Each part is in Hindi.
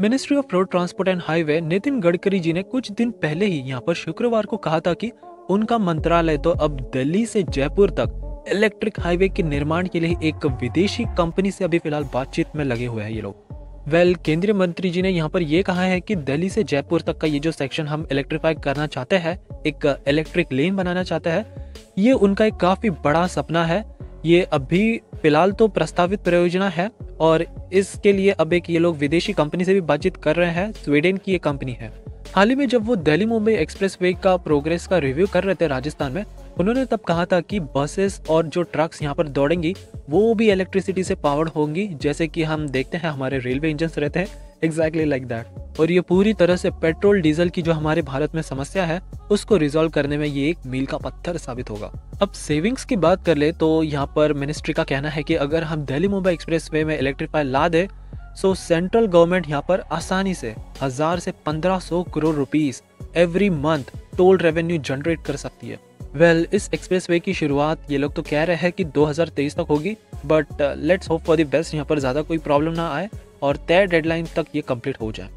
Ministry of road transport and highway Nitin Gadkari ji ने कुछ दिन पहले ही यहाँ पर शुक्रवार को कहा था कि उनका मंत्रालय तो अब दिल्ली से जयपुर तक इलेक्ट्रिक हाईवे के निर्माण के लिए एक विदेशी कंपनी से अभी फ़िलहाल बातचीत में लगे हुए हैं ये लोग। वेल well, केंद्रीय मंत्री जी ने यहाँ पर यह कहा है कि दिल्ली से जयपुर तक का ये जो सेक्शन हम इलेक्ट्रीफाई करना चाहते हैं एक इलेक्ट्रिक लेन बनाना चाहते हैं ये उनका एक काफ़ी बड़ा सपना है। ये अभी फ़िलहाल तो प्रस्तावित परियोजना है और इसके लिए अब एक ये लोग विदेशी कंपनी से भी बातचीत कर रहे हैं स्वीडन की ये कंपनी है। हाल ही में जब वो दिल्ली मुंबई एक्सप्रेस वे का प्रोग्रेस का रिव्यू कर रहे थे राजस्थान में, उन्होंने तब कहा था कि बसेस और जो ट्रक्स यहाँ पर दौड़ेंगी, वो भी इलेक्ट्रिसिटी से पावर्ड होंगी, जैसे कि हम देखते हैं हमारे रेलवे इंजन रहते हैं। एग्जैक्टली लाइक दैट और ये पूरी तरह से पेट्रोल डीजल की जो हमारे भारत में समस्या है उसको रिजोल्व करने में ये एक मील का पत्थर साबित होगा। अब सेविंग्स की बात कर ले तो यहाँ पर मिनिस्ट्री का कहना है कि अगर हम दिल्ली मुंबई एक्सप्रेस में इलेक्ट्रीफाई ला दे सो सेंट्रल गवर्नमेंट यहाँ पर आसानी से हज़ार से पंद्रह crore rupees every month toll revenue generate कर सकती है। वेल well, इस एक्सप्रेस वे की शुरुआत ये लोग तो कह रहे हैं कि 2023 तक होगी but let's hope for the best यहाँ पर ज़्यादा कोई प्रॉब्लम ना आए और तय डेडलाइन तक ये कंप्लीट हो जाए।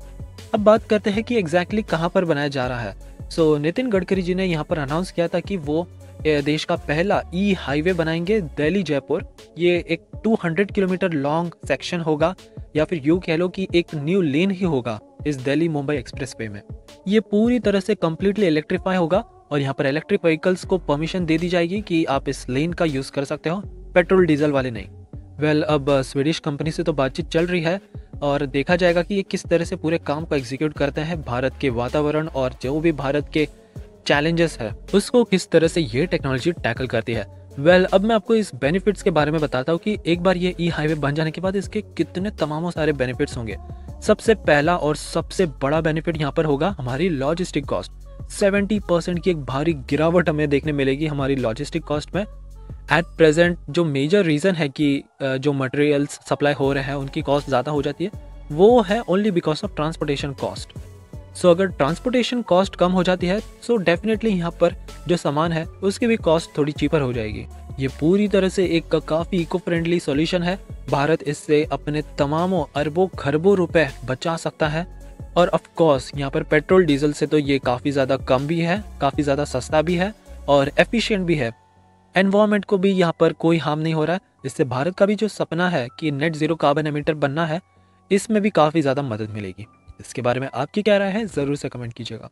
अब बात करते हैं कि एग्जैक्टली exactly कहाँ पर बनाया जा रहा है। सो so, नितिन गडकरी जी ने यहाँ पर अनाउंस किया था कि वो देश का पहला ई हाईवे बनाएँगे दिल्ली जयपुर। ये एक 200 किलोमीटर लॉन्ग सेक्शन होगा या फिर यू कह लो कि एक न्यू लेन ही होगा इस दिल्ली मुंबई एक्सप्रेस में। ये पूरी तरह से कम्प्लीटली इलेक्ट्रीफाई होगा और यहाँ पर इलेक्ट्रिक व्हीकल्स को परमिशन दे दी जाएगी कि आप इस लेन का यूज़ कर सकते हो पेट्रोल डीजल वाले नहीं। वेल well, अब स्वीडिश कंपनी से तो बातचीत चल रही है। और देखा जाएगा कि ये किस तरह से पूरे काम को एग्जीक्यूट करते हैं भारत के वातावरण और जो भी भारत के चैलेंजेस है उसको किस तरह से ये टेक्नोलॉजी टैकल करती है। वेल well, अब मैं आपको इस बेनिफिट्स के बारे में बताता हूँ कि एक बार ये ई हाईवे बन जाने के बाद इसके कितने तमामों सारे बेनिफिट्स होंगे। सबसे पहला और सबसे बड़ा बेनिफिट यहाँ पर होगा हमारी लॉजिस्टिक कॉस्ट 70 परसेंट की एक भारी गिरावट हमें देखने मिलेगी हमारी लॉजिस्टिक कॉस्ट में। एट प्रेजेंट जो मेजर रीज़न है कि जो मटेरियल्स सप्लाई हो रहे हैं, उनकी कॉस्ट ज़्यादा हो जाती है, वो है only because of transportation cost सो अगर ट्रांसपोर्टेशन कॉस्ट कम हो जाती है सो डेफिनेटली यहाँ पर जो सामान है, उसकी भी कॉस्ट थोड़ी चीपर हो जाएगी। ये पूरी तरह से एक काफ़ी इको फ्रेंडली सॉल्यूशन है। भारत इससे अपने तमामों अरबों खरबों रुपए बचा सकता है। और ऑफ़ कोर्स यहाँ पर पेट्रोल डीजल से तो ये काफ़ी ज़्यादा कम भी है, काफ़ी ज़्यादा सस्ता भी है और एफिशिएंट भी है। एनवायरमेंट को भी यहाँ पर कोई हार्म नहीं हो रहा है। जिससे भारत का भी जो सपना है कि नेट ज़ीरो कार्बन एमिटर बनना है, इसमें भी काफ़ी ज़्यादा मदद मिलेगी। इसके बारे में आपकी क्या राय है, ज़रूर से कमेंट कीजिएगा।